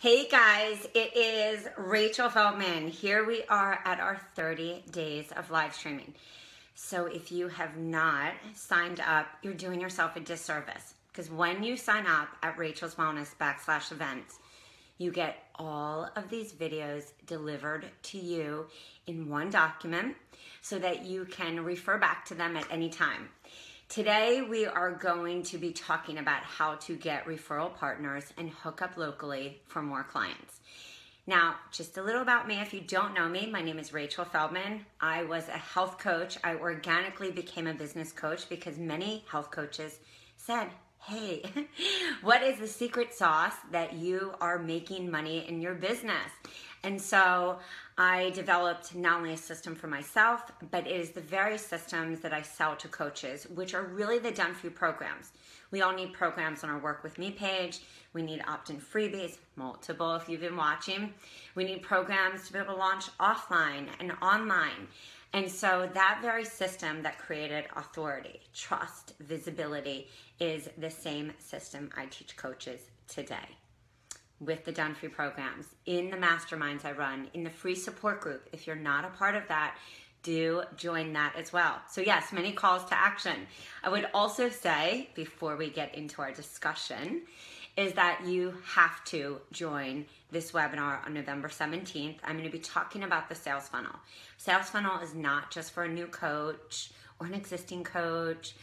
Hey guys, it is Rachel Feldman. Here we are at our 30 days of live streaming. So if you have not signed up, you're doing yourself a disservice because when you sign up at Rachel's Wellness backslash events, you get all of these videos delivered to you in one document so that you can refer back to them at any time. Today, we are going to be talking about how to get referral partners and hook up locally for more clients. Now, just a little about me if you don't know me, my name is Rachel Feldman. I was a health coach. I organically became a business coach because many health coaches said, Hey, what is the secret sauce that you are making money in your business? And so I developed not only a system for myself, but it is the very systems that I sell to coaches, which are really the done for you programs. We all need programs on our Work With Me page. We need opt in freebies, multiple if you've been watching. We need programs to be able to launch offline and online. And so that very system that created authority, trust, visibility is the same system I teach coaches today with the Done Free programs, in the masterminds I run, in the free support group. If you're not a part of that, do join that as well. So, yes, many calls to action. I would also say, before we get into our discussion, is that you have to join this webinar on November 17th. I'm going to be talking about the sales funnel. Sales funnel is not just for a new coach or an existing coach,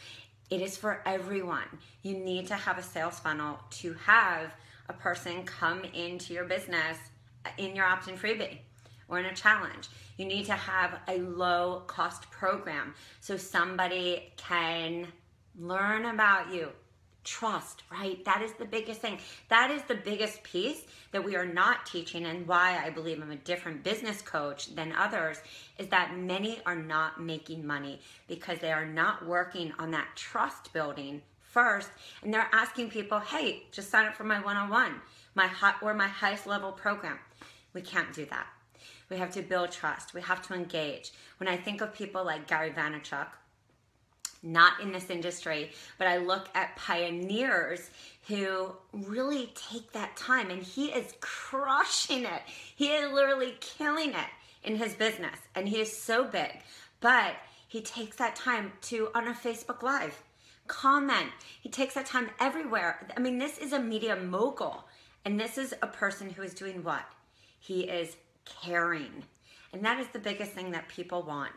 it is for everyone. You need to have a sales funnel to have a person come into your business in your opt-in freebie or in a challenge. You need to have a low cost program so somebody can learn about you. Trust, right? That is the biggest thing. That is the biggest piece that we are not teaching, and why I believe I'm a different business coach than others is that many are not making money because they are not working on that trust building first and they're asking people, hey, just sign up for my one-on-one, my hot or my highest level program. We can't do that. We have to build trust. We have to engage. When I think of people like Gary Vaynerchuk, not in this industry, but I look at pioneers who really take that time and he is crushing it. He is literally killing it in his business and he is so big. But he takes that time to on a Facebook Live comment. He takes that time everywhere. I mean, this is a media mogul. And this is a person who is doing what? He is caring. And that is the biggest thing that people want.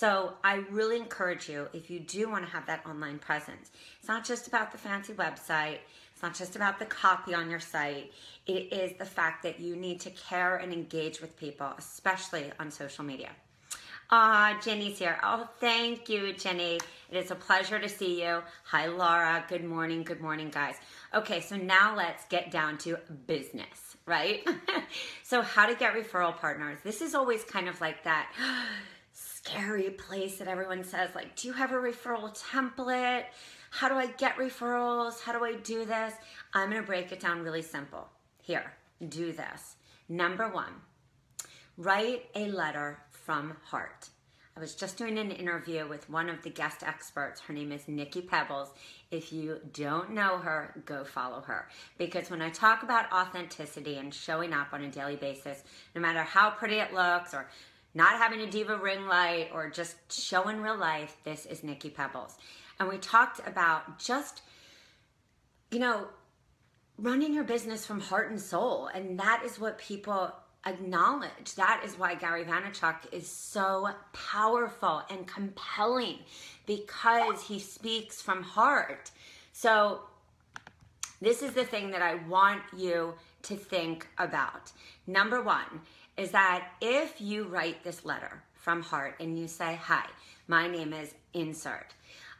So I really encourage you, if you do want to have that online presence, it's not just about the fancy website, it's not just about the copy on your site. It is the fact that you need to care and engage with people, especially on social media. Ah, Jenny's here. Oh, thank you, Jenny. It is a pleasure to see you. Hi, Laura. Good morning. Good morning, guys. Okay, so now let's get down to business, right? so, how to get referral partners. This is always kind of like that scary place that everyone says, like, do you have a referral template? How do I get referrals? How do I do this? I'm to break it down really simple. Here, do this. Number one, write a letter from heart. I was just doing an interview with one of the guest experts. Her name is Nikki Pebbles. If you don't know her, go follow her. Because when I talk about authenticity and showing up on a daily basis, no matter how pretty it looks or not having a diva ring light or just showing real life, this is Nikki Pebbles. And we talked about just, you know, running your business from heart and soul. And that is what people acknowledge. That is why Gary Vaynerchuk is so powerful and compelling because he speaks from heart. So, this is the thing that I want you to think about. Number one is that if you write this letter from heart and you say, Hi, my name is Insert.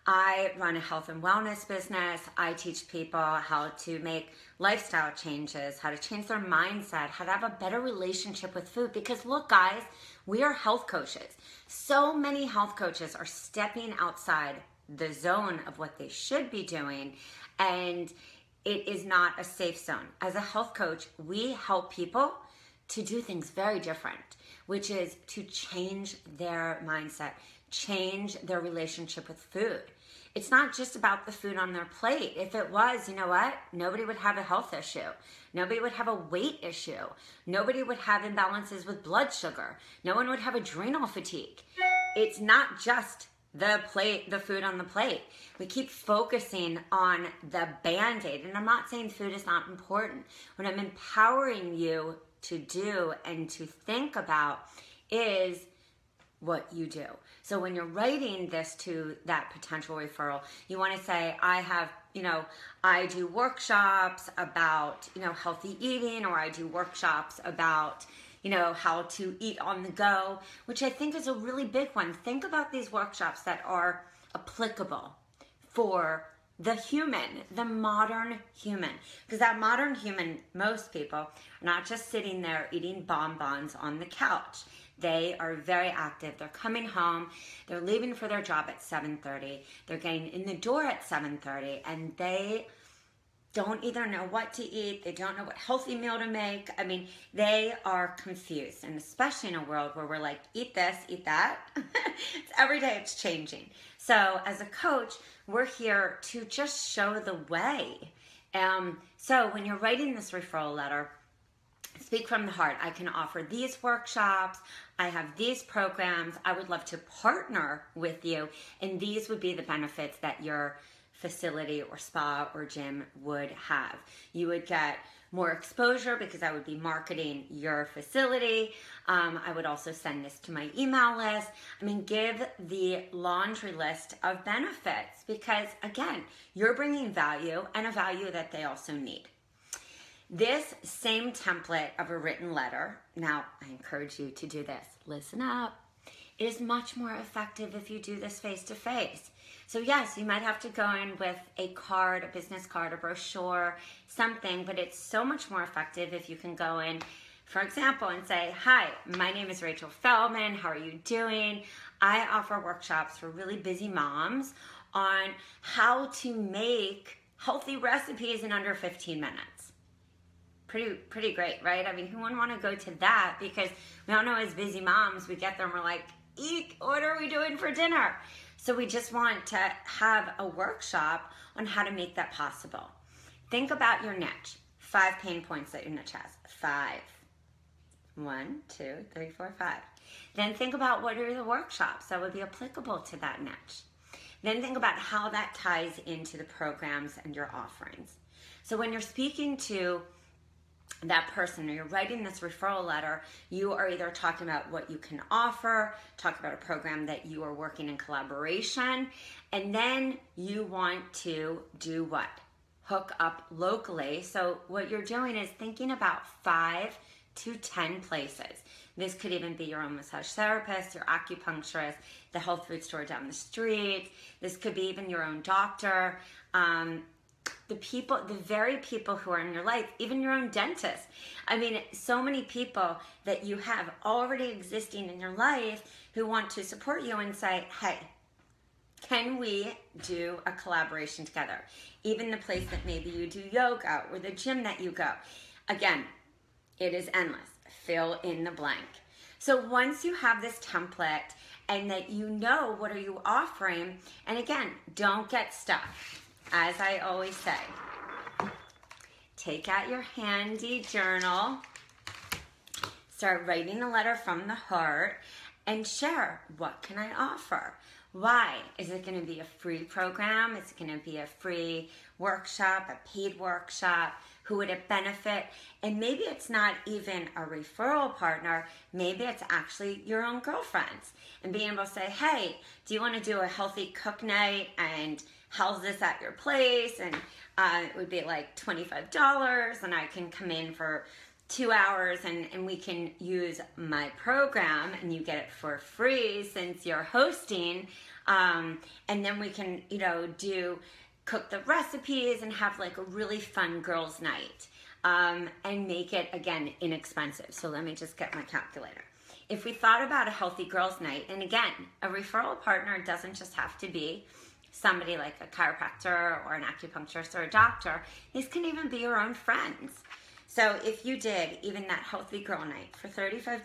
I run a health and wellness business. I teach people how to make lifestyle changes, how to change their mindset, how to have a better relationship with food. Because look, guys, we are health coaches. So many health coaches are stepping outside the zone of what they should be doing, and it is not a safe zone. As a health coach, we help people to do things very different, which is to change their mindset, change their relationship with food. It's not just about the food on their plate. If it was, you know what? Nobody would have a health issue. Nobody would have a weight issue. Nobody would have imbalances with blood sugar. No one would have adrenal fatigue. It's not just the plate, the food on the plate. We keep focusing on the band aid. And I'm not saying food is not important. What I'm empowering you to do and to think about is what you do. So when you're writing this to that potential referral, you want to say, I have, you know, I do workshops about, you know, healthy eating, or I do workshops about, you know, how to eat on the go, which I think is a really big one. Think about these workshops that are applicable for the human, the modern human. Because that modern human, most people are not just sitting there eating bonbons on the couch. They are very active. They're coming home. They're leaving for their job at 7:30. They're getting in the door at 7:30 and they don't either know what to eat, they don't know what healthy meal to make. I mean, they are confused, and especially in a world where we're like, eat this, eat that. every day it's changing. So, as a coach, we're here to just show the way. Um, so, when you're writing this referral letter, speak from the heart. I can offer these workshops. I have these programs. I would love to partner with you, and these would be the benefits that your facility or spa or gym would have. You would get more exposure because I would be marketing your facility. Um, I would also send this to my email list. I mean, give the laundry list of benefits because, again, you're bringing value and a value that they also need. This same template of a written letter, now I encourage you to do this. Listen up. It is much more effective if you do this face to face. So yes, you might have to go in with a card, a business card, a brochure, something, but it's so much more effective if you can go in, for example, and say, hi, my name is Rachel Feldman. How are you doing? I offer workshops for really busy moms on how to make healthy recipes in under 15 minutes. Pretty, pretty great, right? I mean, who wouldn't want to go to that? Because we all know as busy moms, we get there and we're like, eek, what are we doing for dinner? So we just want to have a workshop on how to make that possible. Think about your niche. Five pain points that your niche has. Five. One, two, three, four, five. Then think about what are the workshops that would be applicable to that niche. Then think about how that ties into the programs and your offerings. So when you're speaking to that person or you're writing this referral letter, you are either talking about what you can offer, talk about a program that you are working in collaboration, and then you want to do what? Hook up locally. So, what you're doing is thinking about five to 10 places. This could even be your own massage therapist, your acupuncturist, the health food store down the street. This could be even your own doctor. Um, the people, the very people who are in your life, even your own dentist. I mean, so many people that you have already existing in your life who want to support you and say, hey, can we do a collaboration together? Even the place that maybe you do yoga or the gym that you go. Again, it is endless. Fill in the blank. So once you have this template and that you know what are you offering, and again, don't get stuck as I always say, take out your handy journal, start writing a letter from the heart, and share what can I offer? Why? Is it going to be a free program? Is it going to be a free workshop, a paid workshop? Who would it benefit? And maybe it's not even a referral partner, maybe it's actually your own girlfriends. And being able to say, hey, do you want to do a healthy cook night and how's this at your place? And uh, it would be like $25 and I can come in for two hours and, and we can use my program and you get it for free since you're hosting. Um, and then we can, you know, do cook the recipes and have like a really fun girls' night. Um, and make it again inexpensive. So let me just get my calculator. If we thought about a healthy girls' night, and again, a referral partner doesn't just have to be somebody like a chiropractor or an acupuncturist or a doctor. These can even be your own friends. So if you did even that healthy girl night for $35,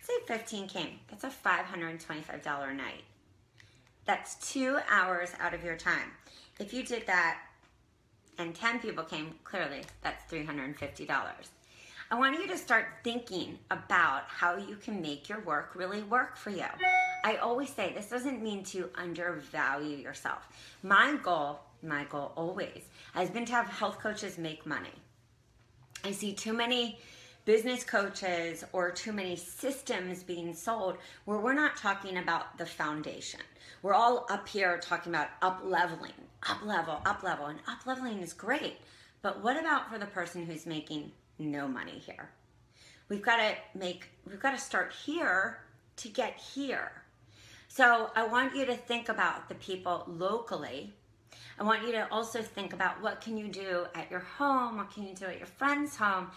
say 15 came, that's a $525 night. That's two hours out of your time. If you did that and 10 people came, clearly that's $350. I want you to start thinking about how you can make your work really work for you. I always say this doesn't mean to undervalue yourself. My goal, my goal always, has been to have health coaches make money. I see too many business coaches or too many systems being sold where we're not talking about the foundation. We're all up here talking about up leveling, up level, up level, and up leveling is great. But what about for the person who's making no money here? We've got to make, we've got to start here to get here. So I want you to think about the people locally. I want you to also think about what can you do at your home, what can you do at your friend's home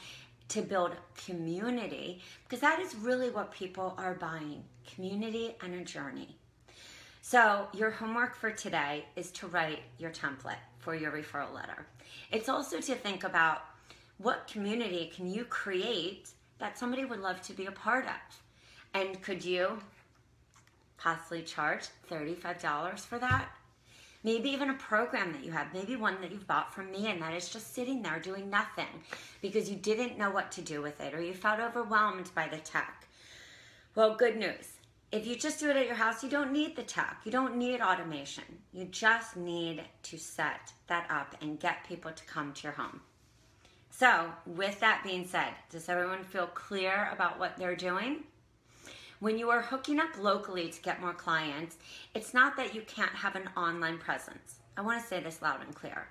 to build community because that is really what people are buying, community and a journey. So, your homework for today is to write your template for your referral letter. It's also to think about what community can you create that somebody would love to be a part of? And could you possibly charge $35 for that? Maybe even a program that you have, maybe one that you've bought from me and that is just sitting there doing nothing because you didn't know what to do with it or you felt overwhelmed by the tech. Well, good news if you just do it at your house, you don't need the tech. You don't need automation. You just need to set that up and get people to come to your home. So, with that being said, does everyone feel clear about what they're doing? When you are hooking up locally to get more clients, it's not that you can't have an online presence. I want to say this loud and clear.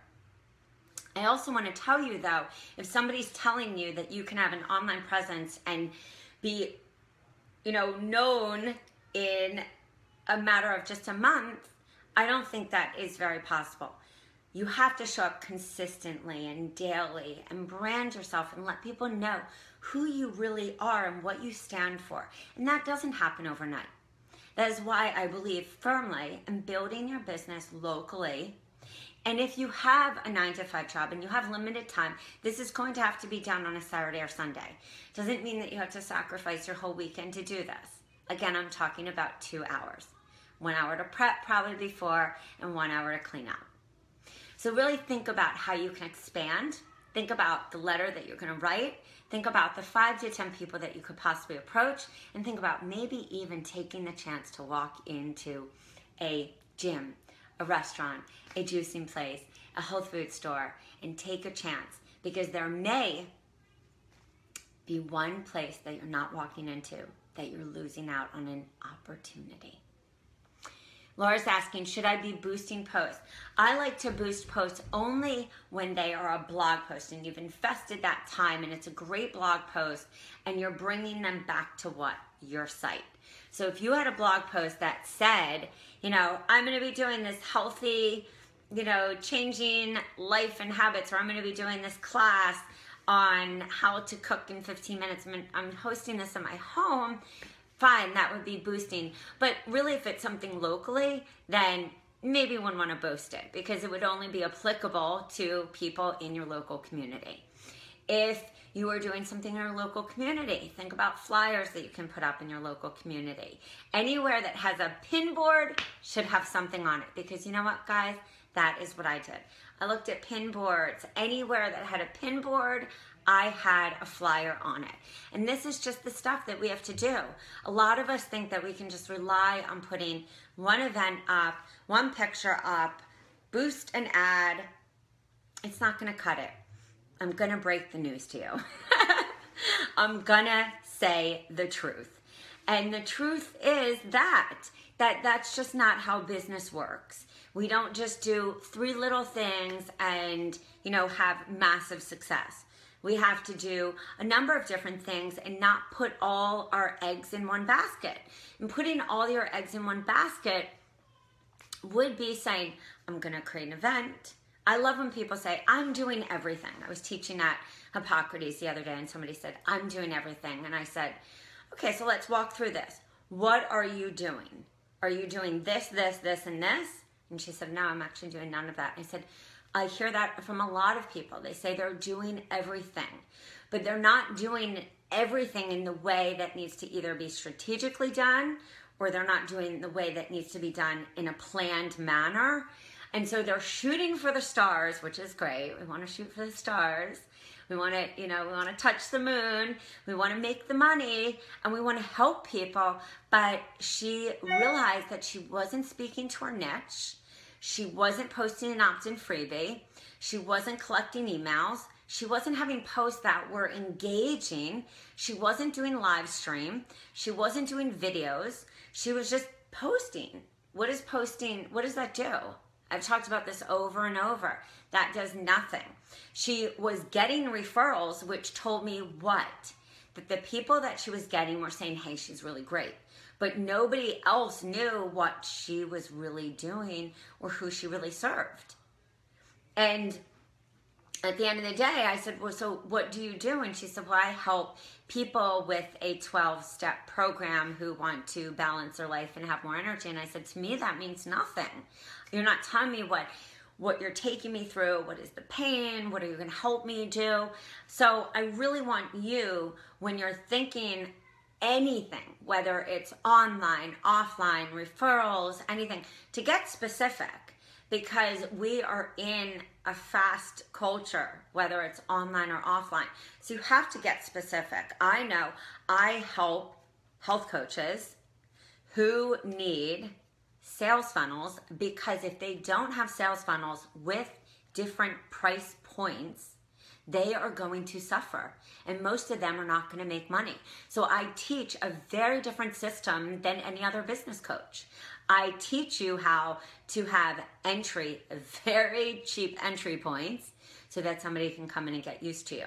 I also want to tell you though, if somebody's telling you that you can have an online presence and be you know, known in a matter of just a month, I don't think that is very possible. You have to show up consistently and daily and brand yourself and let people know who you really are and what you stand for. And that doesn't happen overnight. That is why I believe firmly in building your business locally. And if you have a nine to five job and you have limited time, this is going to have to be done on a Saturday or Sunday. Doesn't mean that you have to sacrifice your whole weekend to do this. Again, I'm talking about two hours. One hour to prep probably before and one hour to clean up. So really think about how you can expand. Think about the letter that you're gonna write. Think about the five to 10 people that you could possibly approach and think about maybe even taking the chance to walk into a gym, a restaurant, a juicing place, a health food store, and take a chance because there may be one place that you're not walking into that you're losing out on an opportunity. Laura's asking, should I be boosting posts? I like to boost posts only when they are a blog post and you've invested that time and it's a great blog post and you're bringing them back to what? Your site. So if you had a blog post that said, you know, I'm going to be doing this healthy, you know, changing life and habits, or I'm going to be doing this class on how to cook in 15 minutes. I'm, I'm hosting this in my home. Fine, that would be boosting. But really, if it's something locally, then maybe you wouldn't want to boost it because it would only be applicable to people in your local community. If you are doing something in your local community, think about flyers that you can put up in your local community. Anywhere that has a pin board should have something on it because you know what, guys? That is what I did. I looked at pin boards. Anywhere that had a pin board, I had a flyer on it. And this is just the stuff that we have to do. A lot of us think that we can just rely on putting one event up, one picture up, boost an ad. It's not going to cut it. I'm going to break the news to you. I'm going to say the truth. And the truth is that that that's just not how business works. We don't just do three little things and, you know, have massive success. We have to do a number of different things and not put all our eggs in one basket. And putting all your eggs in one basket would be saying, I'm going to create an event. I love when people say, I'm doing everything. I was teaching at Hippocrates the other day and somebody said, I'm doing everything. And I said, okay, so let's walk through this. What are you doing? Are you doing this, this, this, and this? And she said, No, I'm actually doing none of that. And I said, I hear that from a lot of people. They say they're doing everything, but they're not doing everything in the way that needs to either be strategically done or they're not doing the way that needs to be done in a planned manner. And so they're shooting for the stars, which is great. We want to shoot for the stars. We want to, you know, we want to touch the moon. We want to make the money and we want to help people. But she realized that she wasn't speaking to her niche. She wasn't posting an opt in freebie. She wasn't collecting emails. She wasn't having posts that were engaging. She wasn't doing live stream. She wasn't doing videos. She was just posting. What is posting? What does that do? I've talked about this over and over. That does nothing. She was getting referrals, which told me what? That the people that she was getting were saying, hey, she's really great. But nobody else knew what she was really doing or who she really served. And at the end of the day, I said, Well, so what do you do? And she said, Well, I help people with a 12 step program who want to balance their life and have more energy. And I said, To me, that means nothing. You're not telling me what what you're taking me through, what is the pain, what are you going to help me do? So I really want you when you're thinking anything, whether it's online, offline, referrals, anything, to get specific because we are in a fast culture, whether it's online or offline. So you have to get specific. I know I help health coaches who need sales funnels because if they don't have sales funnels with different price points, they are going to suffer. And most of them are not going to make money. So I teach a very different system than any other business coach. I teach you how to have entry, very cheap entry points, so that somebody can come in and get used to you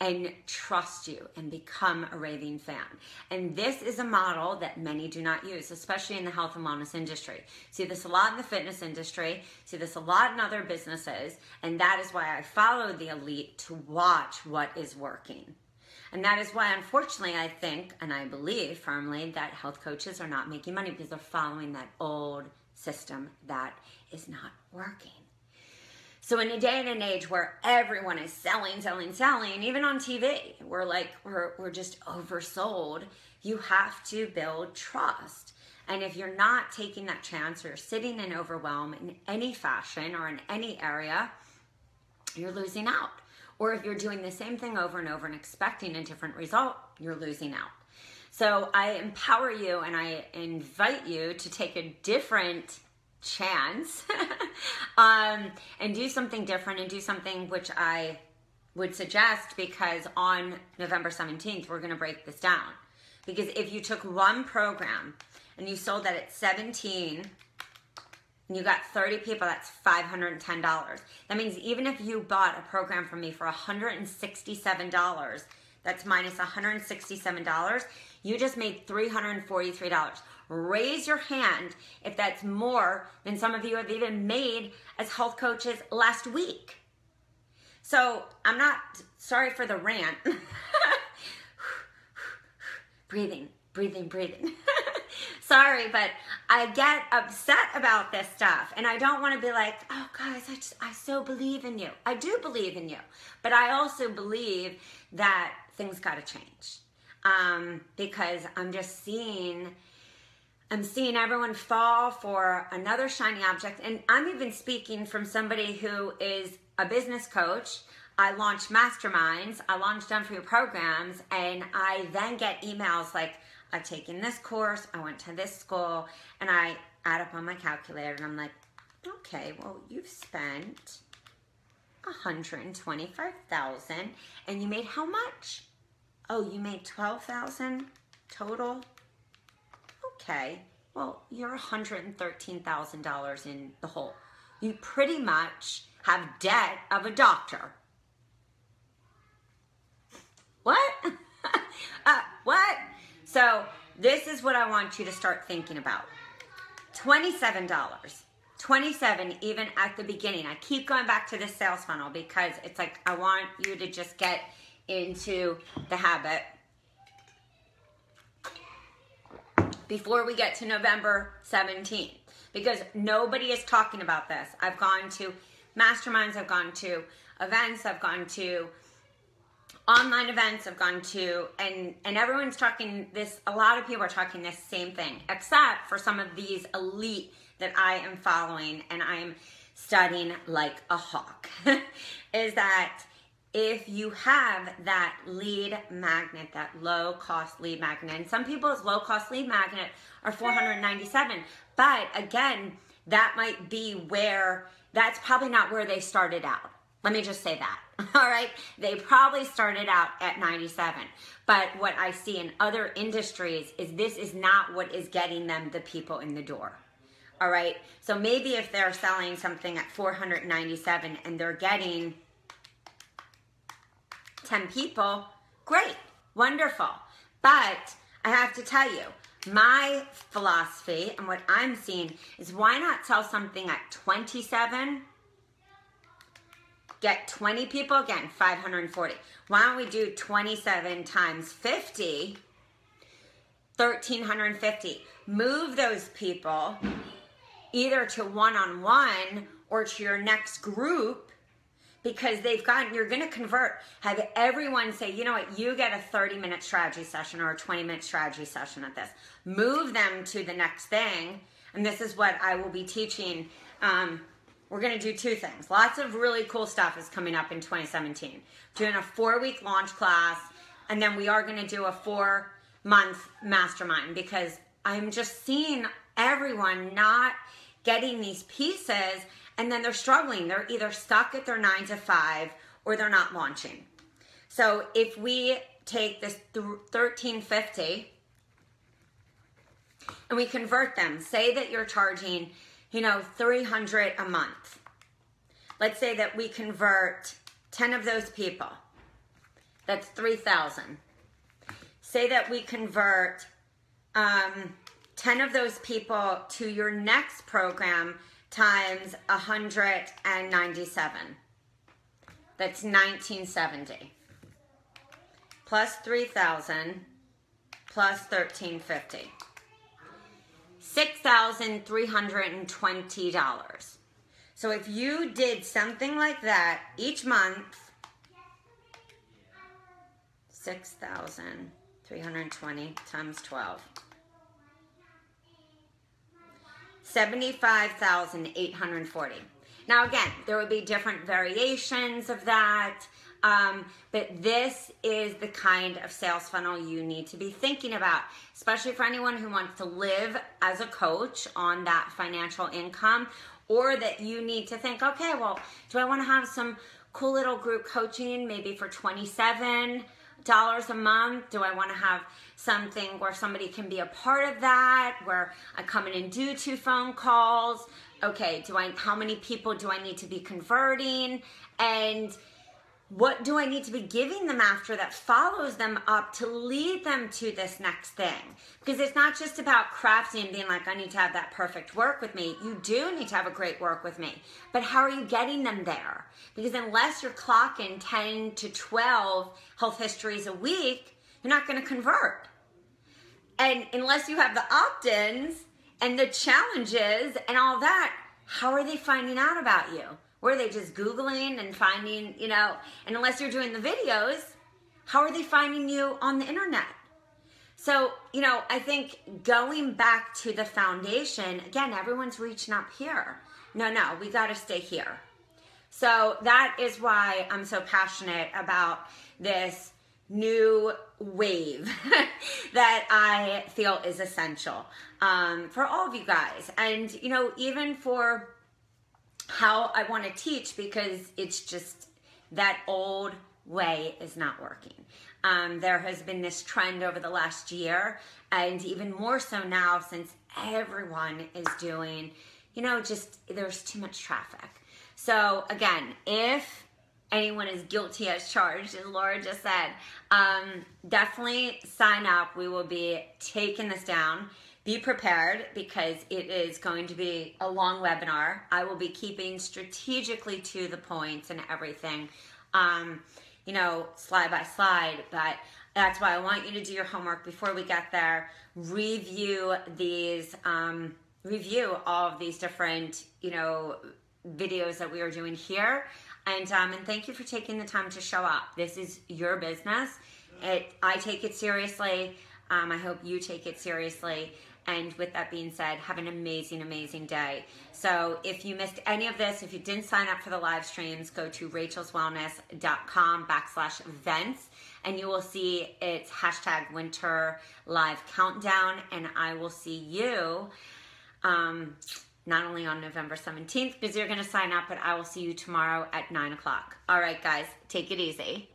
and trust you and become a raving fan. And this is a model that many do not use, especially in the health and wellness industry. See this a lot in the fitness industry, see this a lot in other businesses, and that is why I follow the elite to watch what is working. And that is why, unfortunately, I think and I believe firmly that health coaches are not making money because they're following that old system that is not working. So in a day and an age where everyone is selling, selling, selling, even on TV, we're like we're we're just oversold. You have to build trust. And if you're not taking that chance or you're sitting in overwhelm in any fashion or in any area, you're losing out. Or if you're doing the same thing over and over and expecting a different result, you're losing out. So I empower you and I invite you to take a different chance um, and do something different and do something which I would suggest because on November 17th, we're going to break this down. Because if you took one program and you sold that at 17 and you got 30 people, that's $510. That means even if you bought a program from me for $167, that's minus $167, you just made $343 raise your hand if that's more than some of you have even made as health coaches last week. So I'm not sorry for the rant. breathing, breathing, breathing. sorry, but I get upset about this stuff and I don't want to be like, oh guys, I just, I so believe in you. I do believe in you, but I also believe that things got to change um, because I'm just seeing I'm seeing everyone fall for another shiny object. And I'm even speaking from somebody who is a business coach. I launch masterminds, I launch done for you programs, and I then get emails like, I've taken this course, I went to this school, and I add up on my calculator and I'm like, okay, well, you've spent 125,000 and you made how much? Oh, you made 12,000 total? Okay, well, you're $113,000 in the hole. You pretty much have debt of a doctor. What? uh, what? So, this is what I want you to start thinking about. $27. 27 even at the beginning. I keep going back to this sales funnel because it's like I want you to just get into the habit before we get to November 17th because nobody is talking about this. I've gone to masterminds, I've gone to events, I've gone to online events I've gone to, and and everyone's talking this. A lot of people are talking this same thing, except for some of these elite that I am following and I am studying like a hawk. is that if you have that lead magnet, that low cost lead magnet, and some people's low cost lead magnet are 497, but again, that might be where that's probably not where they started out. Let me just say that. All right. They probably started out at 97. But what I see in other industries is this is not what is getting them the people in the door. All right. So maybe if they're selling something at 497 and they're getting 10 people, great, wonderful. But I have to tell you, my philosophy and what I'm seeing is why not sell something at 27? Get 20 people, again, 540. Why don't we do 27 times 50? 1350. Move those people either to one on one or to your next group because they've gotten you're going to convert. Have everyone say you know what? You get a 30 minute strategy session or a 20 minute strategy session at this. Move them to the next thing and this is what i will be teaching. Um, we're going to do two things. Lots of really cool stuff is coming up in 2017 doing a four week launch class and then we are going to do a four month mastermind because i'm just seeing everyone not getting these pieces and then they're struggling. They're either stuck at their nine to five or they're not launching. So if we take this 1350 and we convert them, say that you're charging, you know, 300 a month. Let's say that we convert 10 of those people. That's 3,000. Say that we convert um, 10 of those people to your next program times 197. That's 1970. Plus 3,000 plus 1350. $6,320. So if you did something like that each month, 6,320 times 12. 75,840. Now again, there would be different variations of that, um, but this is the kind of sales funnel you need to be thinking about, especially for anyone who wants to live as a coach on that financial income, or that you need to think, okay, well, do I want to have some cool little group coaching maybe for 27 dollars a month? Do I want to have something where somebody can be a part of that, where I come in and do two phone calls? Okay, do I how many people do I need to be converting? And what do I need to be giving them after that follows them up to lead them to this next thing? Because it's not just about crafting and being like, I need to have that perfect work with me. You do need to have a great work with me. But how are you getting them there? Because unless you're clocking 10 to 12 health histories a week, you're not going to convert. And unless you have the opt ins and the challenges and all that, how are they finding out about you? Were they just Googling and finding, you know, and unless you're doing the videos, how are they finding you on the internet? So, you know, I think going back to the foundation, again, everyone's reaching up here. No, no, we got to stay here. So that is why I'm so passionate about this new wave that I feel is essential um, for all of you guys. And, you know, even for how I want to teach because it's just that old way is not working. Um, there has been this trend over the last year, and even more so now since everyone is doing, you know, just there's too much traffic. So, again, if anyone is guilty as charged, as Laura just said, um, definitely sign up. We will be taking this down be prepared because it is going to be a long webinar. I will be keeping strategically to the points and everything, um, you know, slide by slide. But that's why I want you to do your homework before we get there. Review these, um, review all of these different, you know, videos that we are doing here. And um, and thank you for taking the time to show up. This is your business. It I take it seriously. Um, I hope you take it seriously. And with that being said, have an amazing, amazing day. So if you missed any of this, if you didn't sign up for the live streams, go to rachelswellness.com backslash events and you will see it's hashtag winter live countdown. And I will see you um, not only on November 17th because you're going to sign up, but I will see you tomorrow at 9 o'clock. All right, guys, take it easy.